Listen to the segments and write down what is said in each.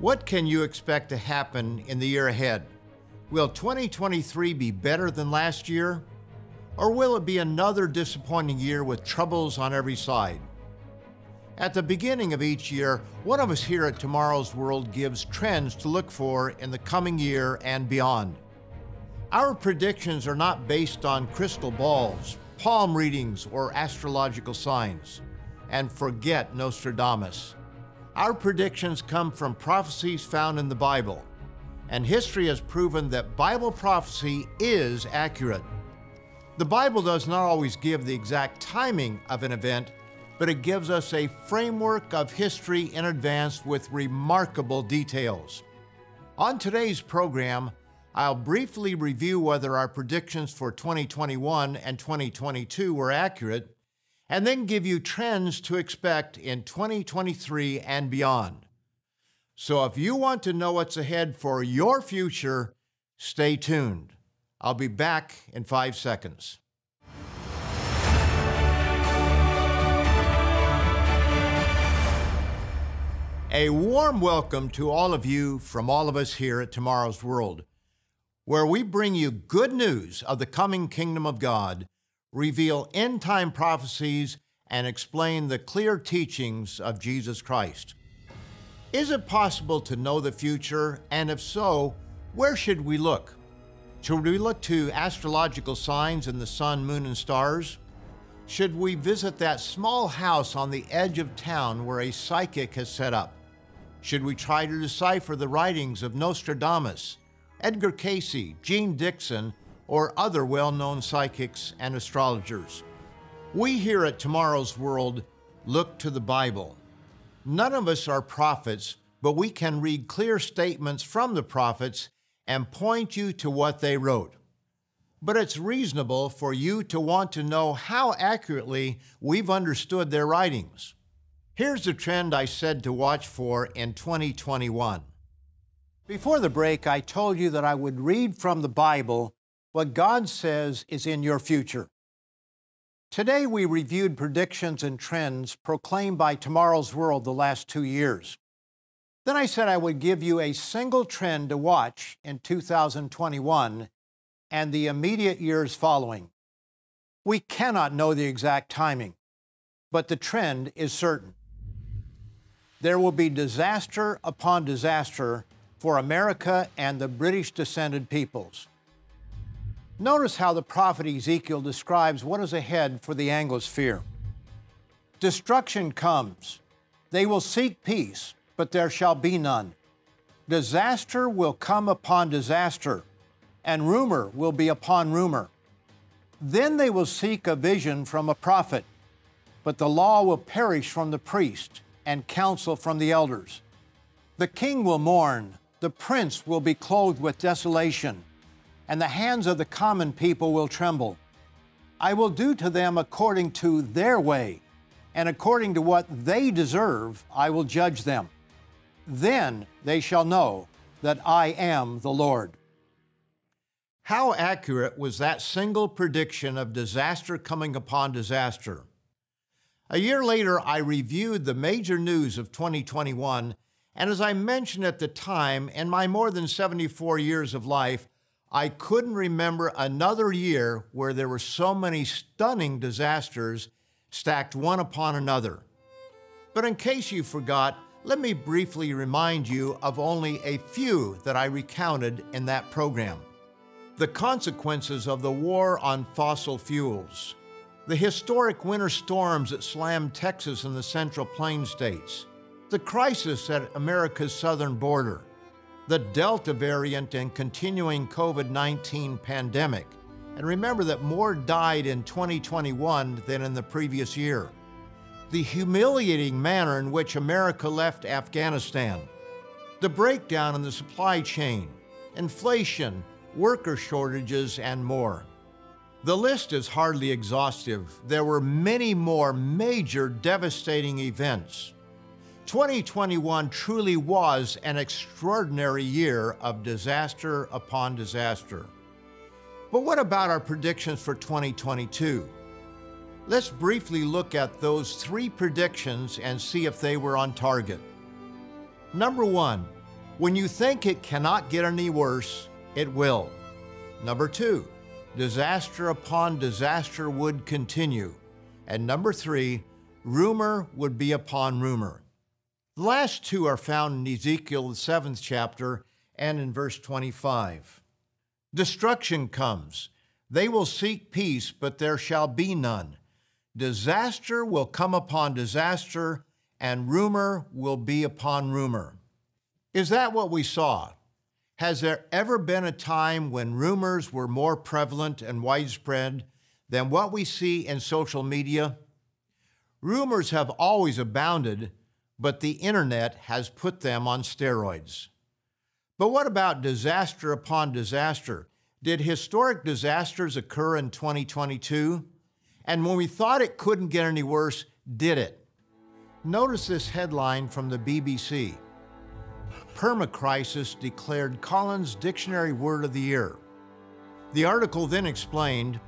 What can you expect to happen in the year ahead? Will 2023 be better than last year? Or will it be another disappointing year with troubles on every side? At the beginning of each year, one of us here at Tomorrow's World gives trends to look for in the coming year and beyond. Our predictions are not based on crystal balls, palm readings, or astrological signs. And forget Nostradamus. Our predictions come from prophecies found in the Bible, and history has proven that Bible prophecy is accurate. The Bible does not always give the exact timing of an event, but it gives us a framework of history in advance with remarkable details. On today's program, I'll briefly review whether our predictions for 2021 and 2022 were accurate and then give you trends to expect in 2023 and beyond. So if you want to know what's ahead for your future, stay tuned. I'll be back in five seconds. A warm welcome to all of you from all of us here at Tomorrow's World, where we bring you good news of the coming kingdom of God reveal end time prophecies, and explain the clear teachings of Jesus Christ. Is it possible to know the future? And if so, where should we look? Should we look to astrological signs in the sun, moon, and stars? Should we visit that small house on the edge of town where a psychic has set up? Should we try to decipher the writings of Nostradamus, Edgar Cayce, Jeane Dixon, or other well known psychics and astrologers. We here at Tomorrow's World look to the Bible. None of us are prophets, but we can read clear statements from the prophets and point you to what they wrote. But it's reasonable for you to want to know how accurately we've understood their writings. Here's the trend I said to watch for in 2021. Before the break, I told you that I would read from the Bible what God says is in your future. Today, we reviewed predictions and trends proclaimed by Tomorrow's World the last two years. Then I said I would give you a single trend to watch in 2021 and the immediate years following. We cannot know the exact timing, but the trend is certain. There will be disaster upon disaster for America and the British descended peoples. Notice how the prophet Ezekiel describes what is ahead for the Anglosphere. Destruction comes. They will seek peace, but there shall be none. Disaster will come upon disaster, and rumor will be upon rumor. Then they will seek a vision from a prophet, but the law will perish from the priest, and counsel from the elders. The king will mourn, the prince will be clothed with desolation and the hands of the common people will tremble. I will do to them according to their way, and according to what they deserve, I will judge them. Then they shall know that I am the Lord. How accurate was that single prediction of disaster coming upon disaster? A year later, I reviewed the major news of 2021, and as I mentioned at the time, in my more than 74 years of life, I couldn't remember another year where there were so many stunning disasters stacked one upon another. But in case you forgot, let me briefly remind you of only a few that I recounted in that program. The consequences of the war on fossil fuels, the historic winter storms that slammed Texas and the Central Plains states, the crisis at America's southern border, the Delta variant and continuing COVID 19 pandemic. And remember that more died in 2021 than in the previous year. The humiliating manner in which America left Afghanistan, the breakdown in the supply chain, inflation, worker shortages, and more. The list is hardly exhaustive. There were many more major devastating events. 2021 truly was an extraordinary year of disaster upon disaster. But what about our predictions for 2022? Let's briefly look at those three predictions and see if they were on target. Number one, When you think it cannot get any worse, it will. Number two, disaster upon disaster would continue. And number three, rumor would be upon rumor. The last two are found in Ezekiel, the seventh chapter, and in verse 25. Destruction comes. They will seek peace, but there shall be none. Disaster will come upon disaster, and rumor will be upon rumor. Is that what we saw? Has there ever been a time when rumors were more prevalent and widespread than what we see in social media? Rumors have always abounded, but the internet has put them on steroids. But what about disaster upon disaster? Did historic disasters occur in 2022? And when we thought it couldn't get any worse, did it? Notice this headline from the BBC Permacrisis declared Collins Dictionary Word of the Year. The article then explained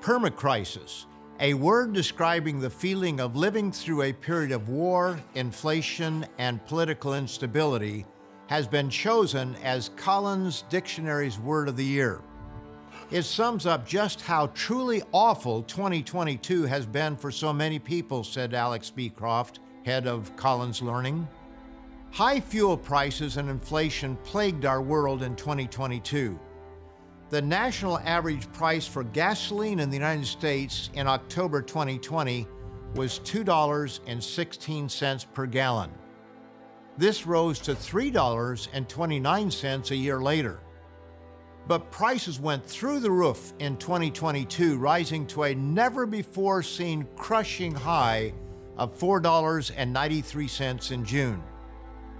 Permacrisis, a word describing the feeling of living through a period of war, inflation, and political instability has been chosen as Collins Dictionary's Word of the Year. It sums up just how truly awful 2022 has been for so many people, said Alex Beecroft, head of Collins Learning. High fuel prices and inflation plagued our world in 2022. The national average price for gasoline in the United States in October 2020 was $2.16 per gallon. This rose to $3.29 a year later. But prices went through the roof in 2022, rising to a never before seen crushing high of $4.93 in June.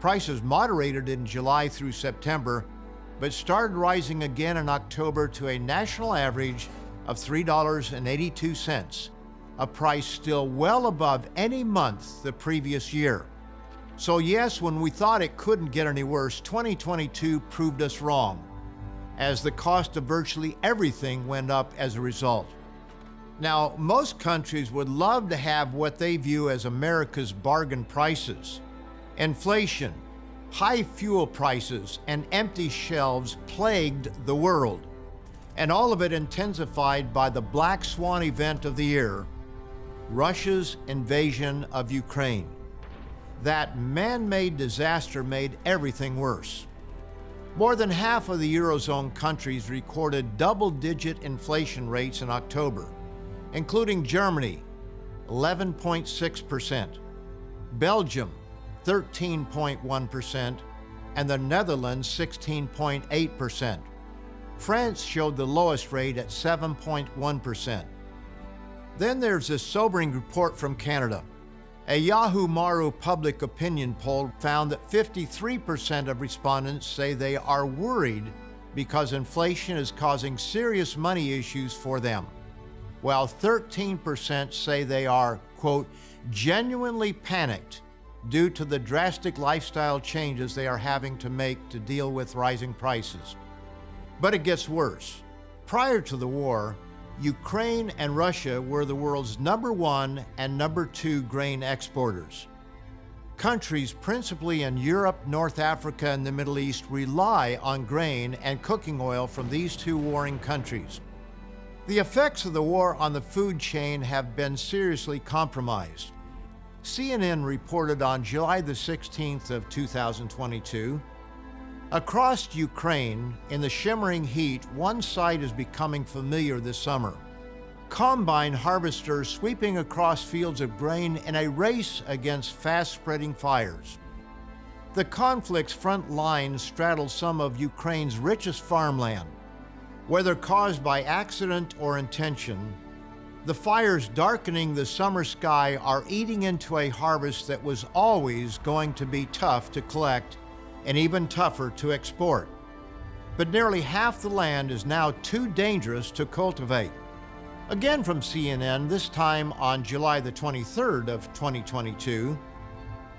Prices moderated in July through September, but started rising again in October to a national average of $3.82, a price still well above any month the previous year. So, yes, when we thought it couldn't get any worse, 2022 proved us wrong, as the cost of virtually everything went up as a result. Now, most countries would love to have what they view as America's bargain prices. Inflation, high fuel prices, and empty shelves plagued the world, and all of it intensified by the black swan event of the year Russia's invasion of Ukraine that man made disaster made everything worse. More than half of the Eurozone countries recorded double digit inflation rates in October, including Germany, 11.6%, Belgium, 13.1%, and the Netherlands, 16.8%. France showed the lowest rate at 7.1%. Then there's this sobering report from Canada. A Yahoo Maru public opinion poll found that 53% of respondents say they are worried because inflation is causing serious money issues for them, while 13% say they are, quote, genuinely panicked due to the drastic lifestyle changes they are having to make to deal with rising prices. But it gets worse. Prior to the war, Ukraine and Russia were the world's number one and number two grain exporters. Countries principally in Europe, North Africa, and the Middle East rely on grain and cooking oil from these two warring countries. The effects of the war on the food chain have been seriously compromised. CNN reported on July the 16th of 2022 Across Ukraine, in the shimmering heat, one sight is becoming familiar this summer. Combine harvesters sweeping across fields of grain in a race against fast spreading fires. The conflict's front lines straddle some of Ukraine's richest farmland. Whether caused by accident or intention, the fires darkening the summer sky are eating into a harvest that was always going to be tough to collect and even tougher to export. But nearly half the land is now too dangerous to cultivate. Again from CNN, this time on July the 23rd of 2022.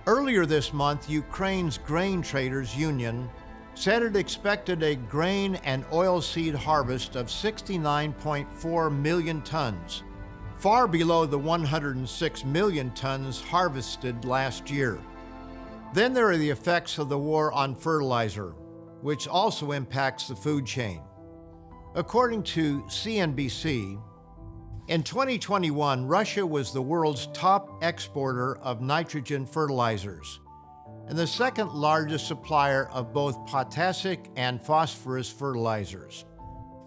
Earlier this month, Ukraine's Grain Traders Union said it expected a grain and oilseed harvest of 69.4 million tons, far below the 106 million tons harvested last year. Then there are the effects of the war on fertilizer, which also impacts the food chain. According to CNBC, in 2021, Russia was the world's top exporter of nitrogen fertilizers and the second largest supplier of both potassic and phosphorus fertilizers.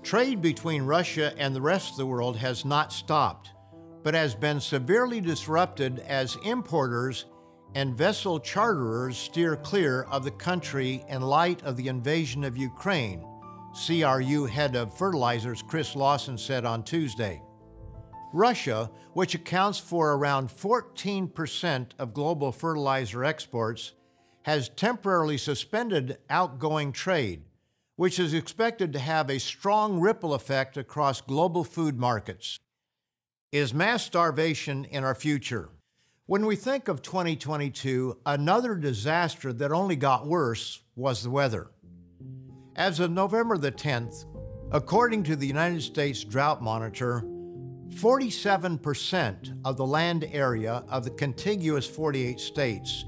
Trade between Russia and the rest of the world has not stopped, but has been severely disrupted as importers and vessel charterers steer clear of the country in light of the invasion of Ukraine, CRU head of fertilizers Chris Lawson said on Tuesday. Russia, which accounts for around 14% of global fertilizer exports, has temporarily suspended outgoing trade, which is expected to have a strong ripple effect across global food markets. Is mass starvation in our future? When we think of 2022, another disaster that only got worse was the weather. As of November the 10th, according to the United States Drought Monitor, 47% of the land area of the contiguous 48 states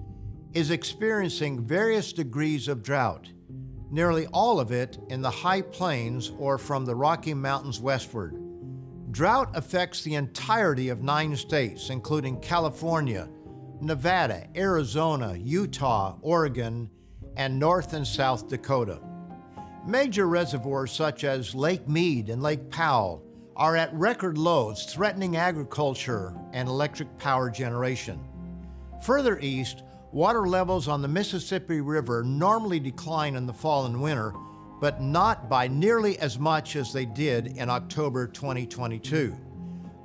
is experiencing various degrees of drought, nearly all of it in the high plains or from the Rocky Mountains westward. Drought affects the entirety of nine states, including California, Nevada, Arizona, Utah, Oregon, and North and South Dakota. Major reservoirs such as Lake Mead and Lake Powell are at record lows, threatening agriculture and electric power generation. Further east, water levels on the Mississippi River normally decline in the fall and winter, but not by nearly as much as they did in October 2022.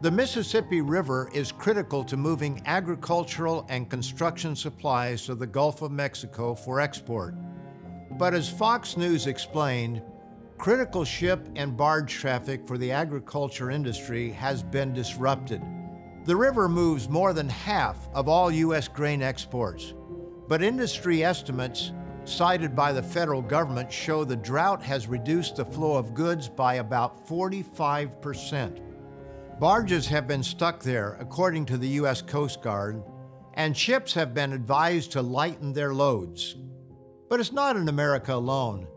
The Mississippi River is critical to moving agricultural and construction supplies to the Gulf of Mexico for export. But as Fox News explained, critical ship and barge traffic for the agriculture industry has been disrupted. The river moves more than half of all U.S. grain exports, but industry estimates cited by the federal government show the drought has reduced the flow of goods by about 45%. Barges have been stuck there, according to the U.S. Coast Guard, and ships have been advised to lighten their loads. But it's not in America alone.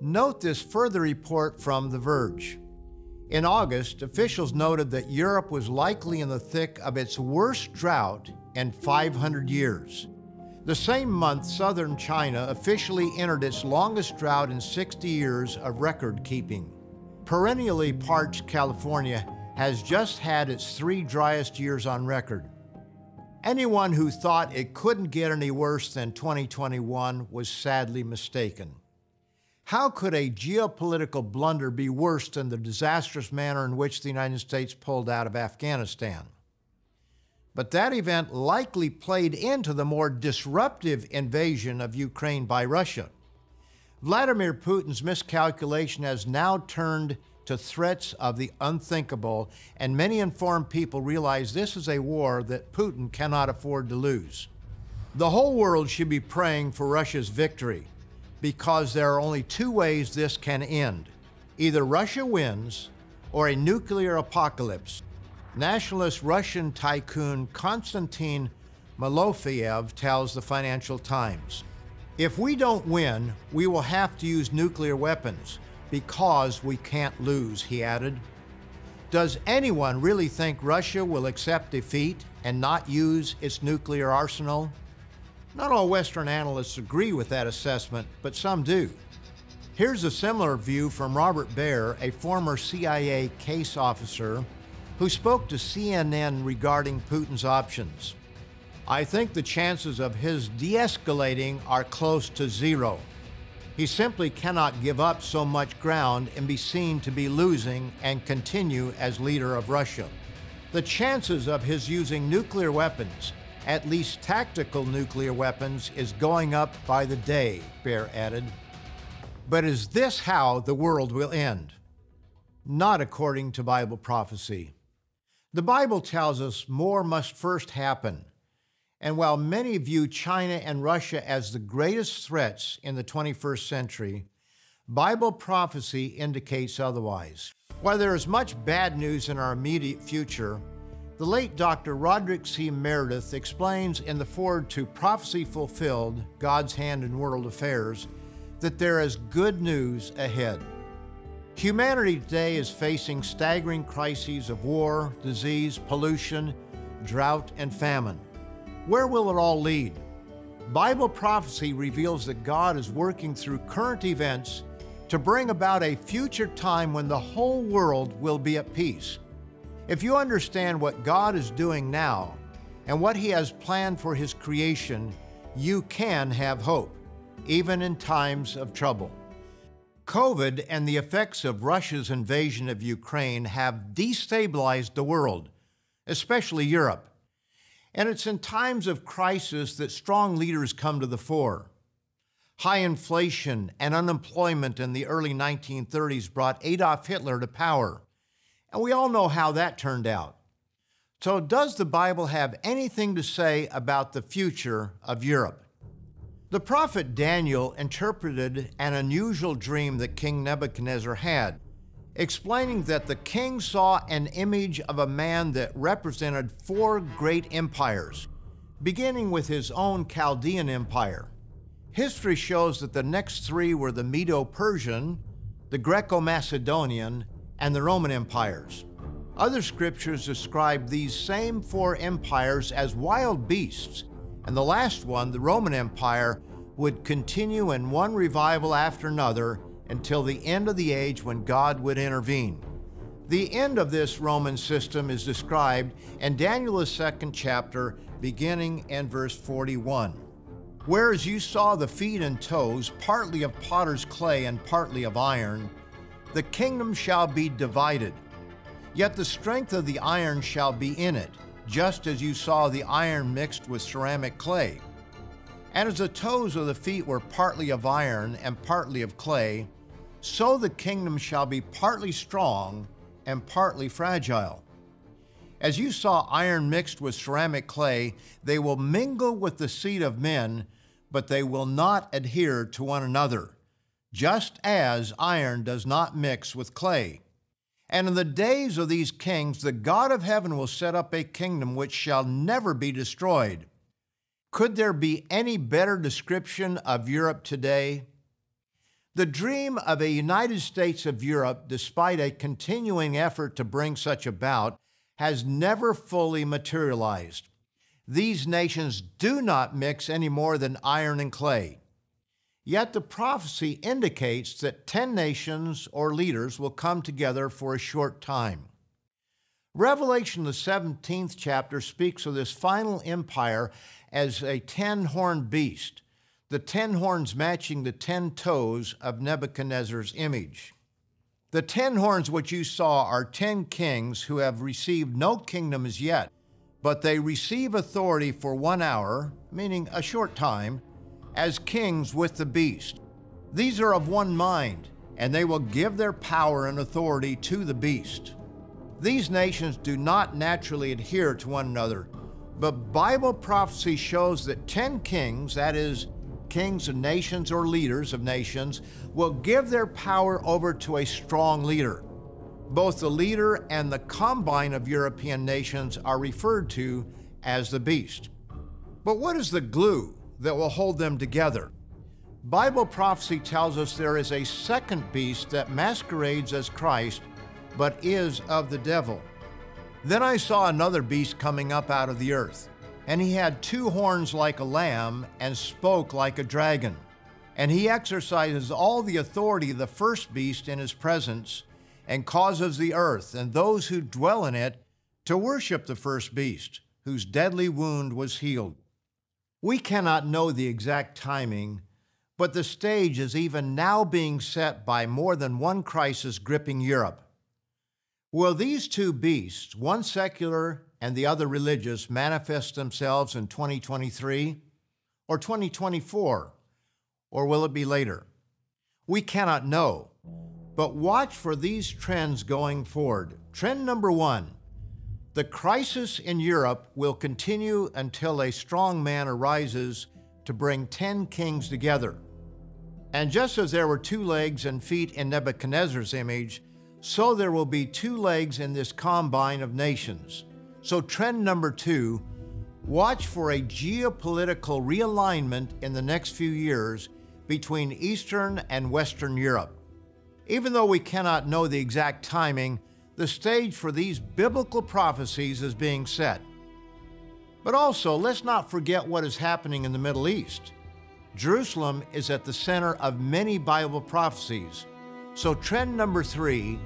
Note this further report from The Verge. In August, officials noted that Europe was likely in the thick of its worst drought in 500 years. The same month, southern China officially entered its longest drought in 60 years of record keeping. Perennially parched California has just had its three driest years on record. Anyone who thought it couldn't get any worse than 2021 was sadly mistaken. How could a geopolitical blunder be worse than the disastrous manner in which the United States pulled out of Afghanistan? But that event likely played into the more disruptive invasion of Ukraine by Russia. Vladimir Putin's miscalculation has now turned to threats of the unthinkable, and many informed people realize this is a war that Putin cannot afford to lose. The whole world should be praying for Russia's victory because there are only two ways this can end either Russia wins or a nuclear apocalypse Nationalist Russian tycoon Konstantin Malofeev tells the Financial Times. If we don't win, we will have to use nuclear weapons because we can't lose, he added. Does anyone really think Russia will accept defeat and not use its nuclear arsenal? Not all Western analysts agree with that assessment, but some do. Here's a similar view from Robert Baer, a former CIA case officer who spoke to CNN regarding Putin's options. I think the chances of his de escalating are close to zero. He simply cannot give up so much ground and be seen to be losing and continue as leader of Russia. The chances of his using nuclear weapons, at least tactical nuclear weapons, is going up by the day, Baer added. But is this how the world will end? Not according to Bible prophecy. The Bible tells us more must first happen. And while many view China and Russia as the greatest threats in the 21st century, Bible prophecy indicates otherwise. While there is much bad news in our immediate future, The late Dr. Roderick C. Meredith explains in the foreword to Prophecy Fulfilled God's Hand in World Affairs that there is good news ahead. Humanity today is facing staggering crises of war, disease, pollution, drought, and famine. Where will it all lead? Bible prophecy reveals that God is working through current events to bring about a future time when the whole world will be at peace. If you understand what God is doing now and what He has planned for His creation, you can have hope, even in times of trouble. COVID and the effects of Russia's invasion of Ukraine have destabilized the world, especially Europe. And it's in times of crisis that strong leaders come to the fore. High inflation and unemployment in the early 1930s brought Adolf Hitler to power. And we all know how that turned out. So, does the Bible have anything to say about the future of Europe? The prophet Daniel interpreted an unusual dream that King Nebuchadnezzar had, explaining that the king saw an image of a man that represented four great empires, beginning with his own Chaldean empire. History shows that the next three were the Medo Persian, the Greco Macedonian, and the Roman empires. Other scriptures describe these same four empires as wild beasts, and the last one, the Roman Empire, would continue in one revival after another until the end of the age when God would intervene. The end of this Roman system is described in Daniel's second chapter, beginning in verse 41. Whereas you saw the feet and toes, partly of potter's clay and partly of iron, the kingdom shall be divided. Yet the strength of the iron shall be in it, just as you saw the iron mixed with ceramic clay. And as the toes of the feet were partly of iron and partly of clay, so the kingdom shall be partly strong and partly fragile. As you saw iron mixed with ceramic clay, they will mingle with the seed of men, but they will not adhere to one another just as iron does not mix with clay. And in the days of these kings, the God of heaven will set up a kingdom which shall never be destroyed. Could there be any better description of Europe today? The dream of a United States of Europe, despite a continuing effort to bring such about, has never fully materialized. These nations do not mix any more than iron and clay. Yet the prophecy indicates that 10 nations or leaders will come together for a short time. Revelation, the 17th chapter, speaks of this final empire as a 10 horned beast, the 10 horns matching the 10 toes of Nebuchadnezzar's image. The 10 horns which you saw are 10 kings who have received no kingdom as yet, but they receive authority for one hour, meaning a short time, as kings with the beast. These are of one mind, and they will give their power and authority to the beast. These nations do not naturally adhere to one another, but Bible prophecy shows that 10 kings, that is, kings of nations or leaders of nations, will give their power over to a strong leader. Both the leader and the combine of European nations are referred to as the beast. But what is the glue that will hold them together. Bible prophecy tells us there is a second beast that masquerades as Christ, but is of the devil. Then I saw another beast coming up out of the earth, and he had two horns like a lamb and spoke like a dragon. And he exercises all the authority of the first beast in his presence, and causes the earth and those who dwell in it to worship the first beast, whose deadly wound was healed. We cannot know the exact timing, but the stage is even now being set by more than one crisis gripping Europe. Will these two beasts, one secular and the other religious, manifest themselves in 2023 or 2024, or will it be later? We cannot know, but watch for these trends going forward. Trend number one the crisis in Europe will continue until a strong man arises to bring 10 kings together. And just as there were two legs and feet in Nebuchadnezzar's image, so there will be two legs in this combine of nations. So, trend number two watch for a geopolitical realignment in the next few years between Eastern and Western Europe. Even though we cannot know the exact timing, the stage for these biblical prophecies is being set. But also, let's not forget what is happening in the Middle East. Jerusalem is at the center of many Bible prophecies. So, trend number three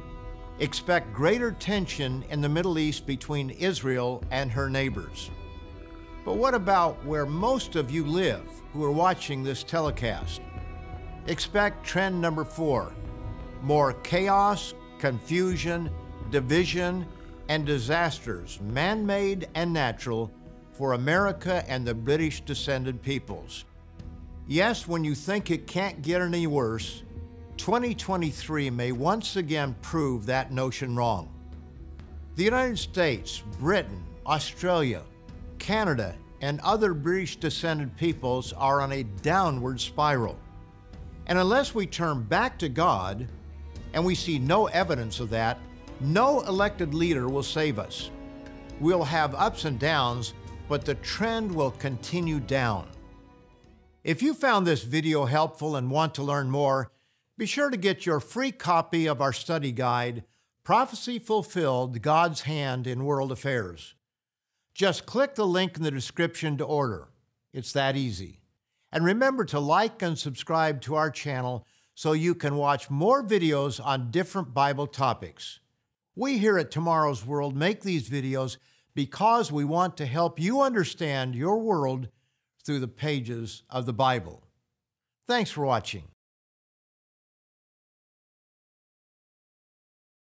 expect greater tension in the Middle East between Israel and her neighbors. But what about where most of you live who are watching this telecast? Expect trend number four more chaos, confusion, division, and disasters, man made and natural, for America and the British descended peoples. Yes, when you think it can't get any worse, 2023 may once again prove that notion wrong. The United States, Britain, Australia, Canada, and other British descended peoples are on a downward spiral. And unless we turn back to God, and we see no evidence of that, no elected leader will save us. We'll have ups and downs, but the trend will continue down. If you found this video helpful and want to learn more, be sure to get your free copy of our study guide, Prophecy Fulfilled God's Hand in World Affairs. Just click the link in the description to order. It's that easy. And remember to like and subscribe to our channel so you can watch more videos on different Bible topics. We here at Tomorrow's World make these videos because we want to help you understand your world through the pages of the Bible. Thanks for watching.